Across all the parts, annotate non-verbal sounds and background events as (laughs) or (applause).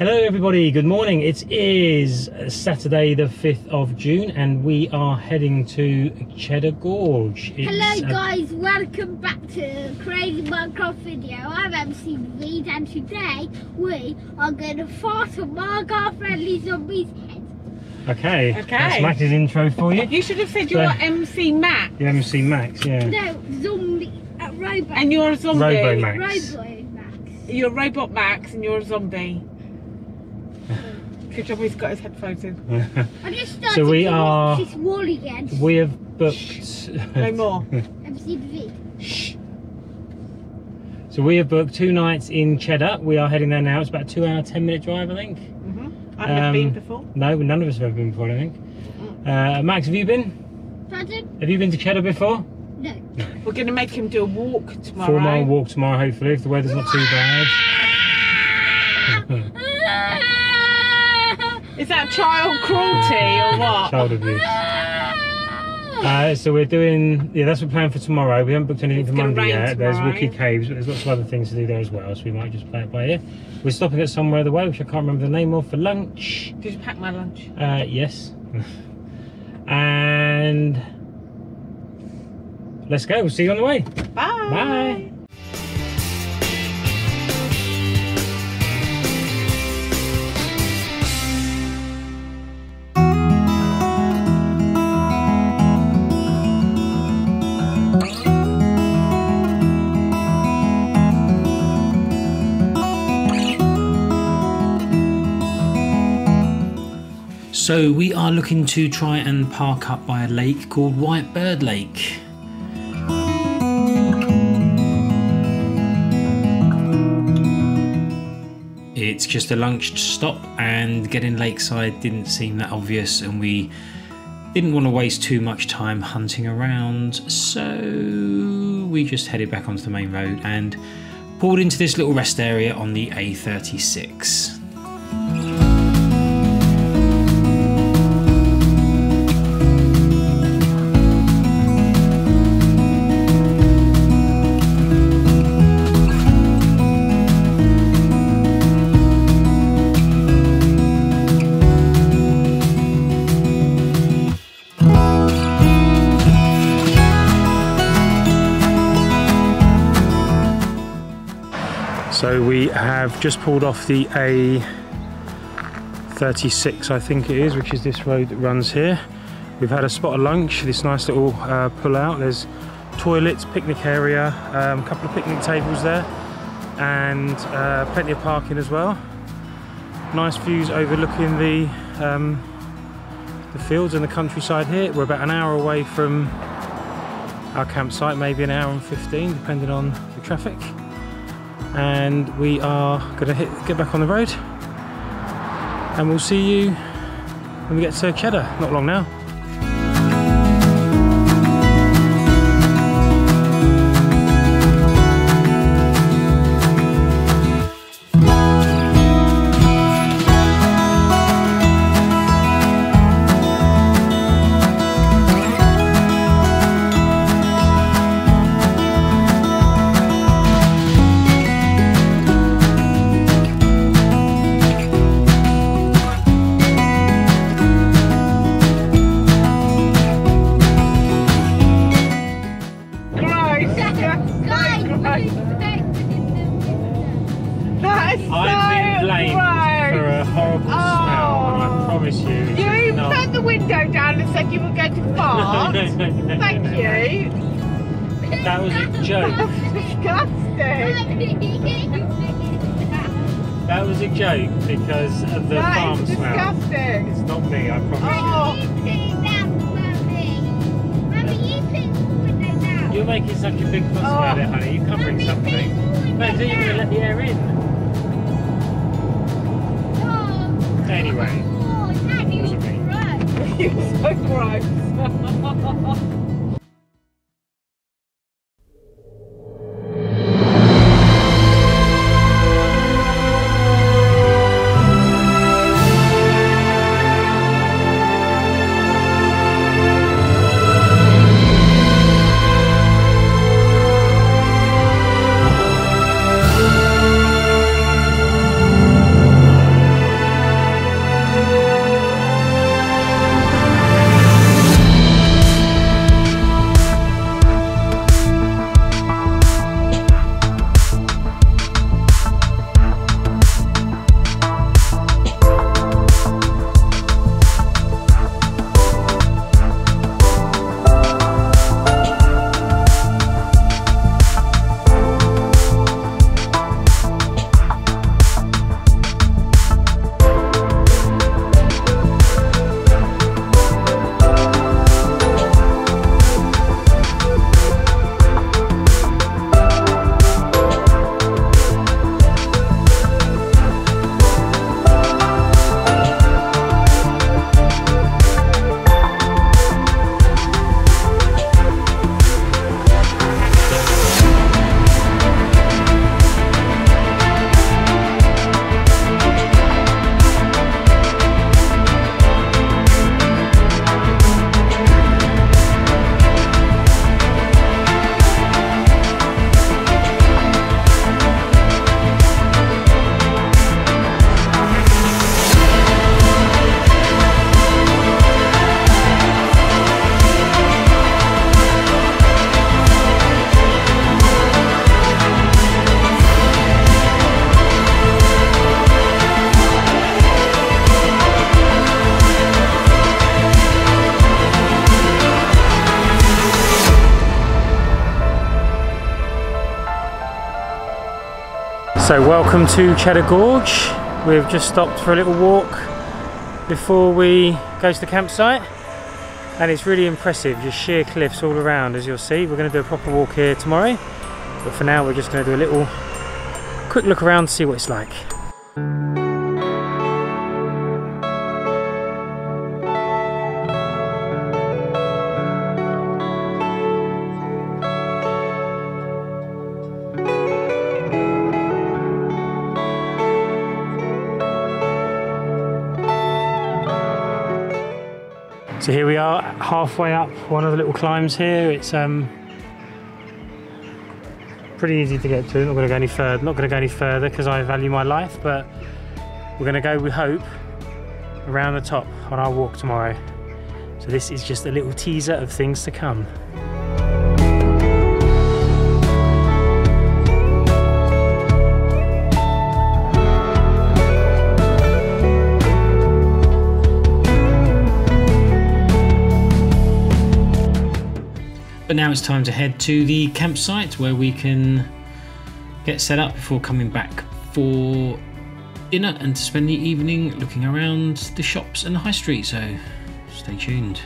Hello everybody, good morning. It is Saturday the 5th of June and we are heading to Cheddar Gorge. It's Hello guys, welcome back to Crazy Minecraft video. I'm MC Reed and today we are going to fart on Margar Friendly Zombies head. Okay, Okay. that's Max's intro for you. You should have said So- you're MC Mac The MC Max, yeah. No, zombie, uh, robot. and you're a zombie. Robo Max. Robo Max. You're Robot Max and you're a zombie. Good job he's got his headphones in. (laughs) I just started So we to are- watch this wall again. we have booked... (laughs) No more. (laughs) MC Reed. Shh. So we have booked two nights in Cheddar. We are heading there now. It's about a two hour, 10 minute drive, I think. hmm I've never Um, been before. No, none of us have ever been before, I think. Uh, Max, have you been? Pardon? Have you been to Cheddar before? No. We're going to make him do a walk tomorrow. Four mile walk tomorrow, hopefully, if the weather's not too bad. Is that child cruelty or what? Child abuse. Uh, so we're doing, yeah, that's what we're planning for tomorrow. We haven't booked anything It's for Monday yet. There's tomorrow. Wookey Caves, but there's lots of other things to do there as well, so we might just play it by ear. We're stopping at somewhere the way, which I can't remember the name of, for lunch. Did you pack my lunch? Uh, yes. (laughs) and let's go. We'll see you on the way. Bye. Bye. So we are looking to try and park up by a lake called White Bird Lake. It's just a lunch stop, and getting lakeside didn't seem that obvious, and we didn't want to waste too much time hunting around, so we just headed back onto the main road and pulled into this little rest area on the A36. So we have just pulled off the A36, I think it is, which is this road that runs here. We've had a spot of lunch, this nice little uh, pull out. There's toilets, picnic area, um, a couple of picnic tables there, and uh, plenty of parking as well. Nice views overlooking the um, the fields and the countryside here. We're about an hour away from our campsite, maybe an hour and 15, depending on the traffic and we are going to get back on the road and we'll see you when we get to Cheddar, not long now. That was a joke. (laughs) Disgusting. That was a joke because of the That farm smell. disgusting. It's not me, I promise Oh. you. You're making such a big fuss about Oh. it, honey. You're covering something. No, so you're going to let the air in. Anyway, oh. it wasn't me. (laughs) You're so gross. (laughs) So welcome to Cheddar Gorge. We've just stopped for a little walk before we go to the campsite and it's really impressive, just sheer cliffs all around as you'll see. We're going to do a proper walk here tomorrow but for now we're just going to do a little quick look around to see what it's like. So here we are, halfway up one of the little climbs here. It's um, pretty easy to get to. Not going to go any further. Not going to go any further because I value my life. But we're going to go, we hope, around the top on our walk tomorrow. So this is just a little teaser of things to come. But now it's time to head to the campsite where we can get set up before coming back for dinner and to spend the evening looking around the shops and the high street. So stay tuned.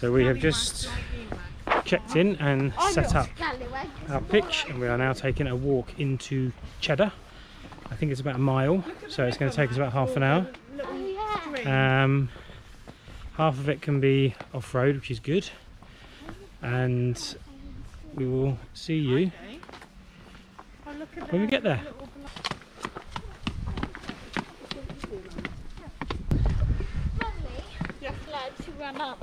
So we have just checked in and set up our pitch and we are now taking a walk into Cheddar. I think it's about a mile, so it's going to take us about half an hour. Um, half of it can be off-road, which is good. And we will see you when we get there. Run up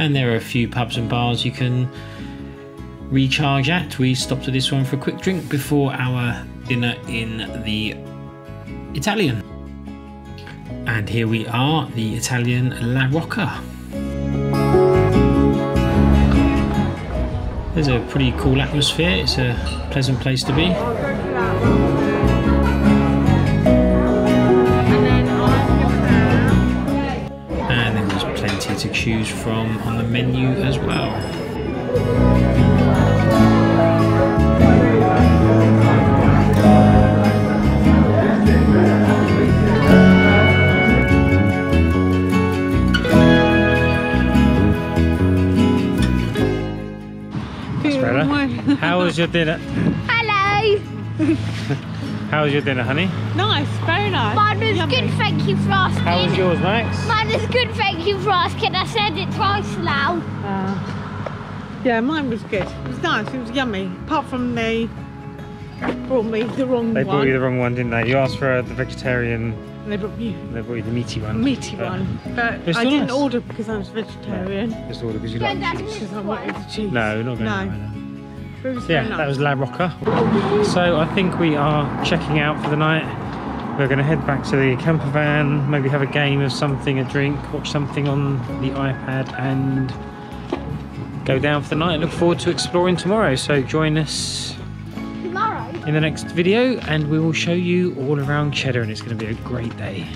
And there are a few pubs and bars you can recharge at. We stopped at this one for a quick drink before our dinner in the Italian. And here we are, the Italian La Rocca. There's a pretty cool atmosphere, it's a pleasant place to be. to choose from on the menu as well. How was your dinner? Hello! (laughs) How was your dinner, honey? nice, very nice. Mine was Yummy. good, thank you for asking. How was yours, Max? Mine was good, thank you for asking. I said it twice now. Uh, yeah, mine was good. It was nice. It was yummy. Apart from they brought me the wrong They one. They brought you the wrong one, didn't they? You asked for uh, the vegetarian, they brought you they brought you the meaty one. meaty But one. But It's I still didn't nice. order because I was vegetarian. Just order because you Go like down cheese. Because I wanted the cheese. No, we're not going No. anywhere. Yeah, that was La Rocca. So I think we are checking out for the night. We're going to head back to the camper van, maybe have a game of something, a drink, watch something on the iPad, and go down for the night. Look forward to exploring tomorrow. So join us Tomorrow. in the next video, and we will show you all around Cheddar, and it's going to be a great day.